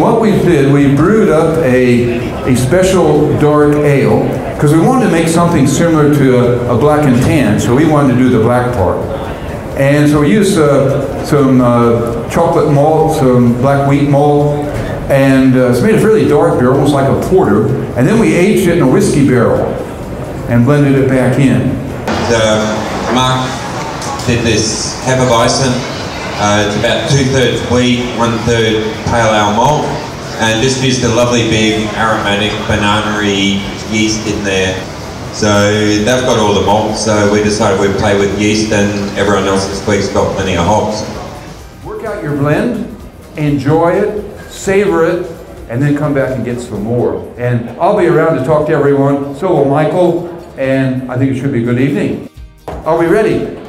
what we did, we brewed up a, a special dark ale because we wanted to make something similar to a, a, black and tan, so we wanted to do the black part. And so we used uh, some uh, chocolate malt, some black wheat malt, and uh, it's made a fairly dark beer, almost like a porter. And then we aged it in a whiskey barrel and blended it back in. So Mark did this Hefeweizen uh, it's about two-thirds wheat, one-third pale ale malt, and just used a lovely big aromatic banana-y yeast in there. So they've got all the malt, so we decided we'd play with yeast and everyone else this week's got plenty of hops. Work out your blend, enjoy it, savor it, and then come back and get some more. And I'll be around to talk to everyone, so will Michael, and I think it should be a good evening. Are we ready?